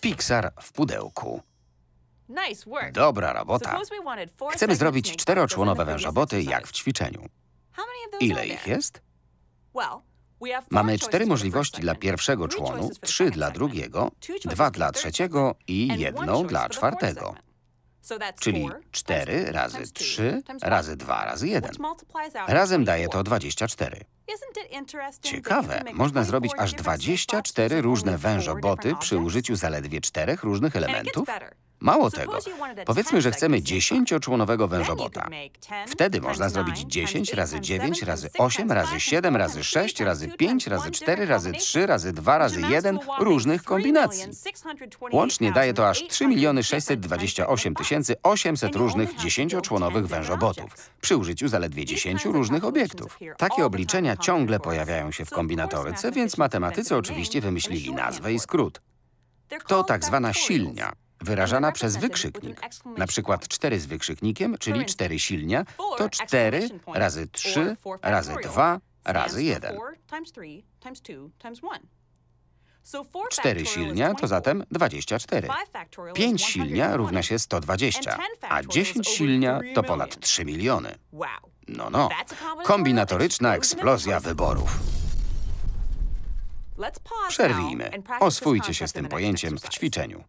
Pixar w pudełku. Dobra robota. Chcemy zrobić czteroczłonowe wężoboty jak w ćwiczeniu. Ile ich jest? Mamy cztery możliwości dla pierwszego członu, trzy dla drugiego, dwa dla trzeciego i jedną dla czwartego. Czyli four times 4 two razy times two 3 times one, razy 2 razy 1. which multiplies out Razem daje to 24. 24. Isn't it interesting that you Ciekawe, można 24 zrobić aż different snake bots 24 using różne wężoboty przy użyciu zaledwie czterech różnych elementów. Mało tego, powiedzmy, że 10 chcemy dziesięcioczłonowego wężobota. could make 10 Wtedy można zrobić 9 10 times razy 8 times 9 7 razy times 6 8 times razy 5 7 times razy 4 times 6 3 razy times 5 2 razy times 4 one razy different 3 razy 2 razy combination, 1 which amounts to a różnych kombinacji. 3,628,828 Łącznie daje to aż 3 miliony different 628 segment tysięcy bots. 800 And you only różnych dziesięcioczłonowych 10 different wężobotów przy użyciu zaledwie 10 różnych obiektów. Takie obliczenia ciągle pojawiają się w kombinatoryce, więc matematycy oczywiście wymyślili nazwę i skrót. To tak zwana silnia, wyrażana przez wykrzyknik. Na przykład 4 z wykrzyknikiem, czyli 4 silnia, to 4 razy 3 razy 2 razy 1. 4 silnia to zatem 24. 5 silnia równa się 120, a 10 silnia to ponad 3 miliony. No, no. Kombinatoryczna eksplozja wyborów. Przerwijmy. Oswójcie się z tym pojęciem w ćwiczeniu.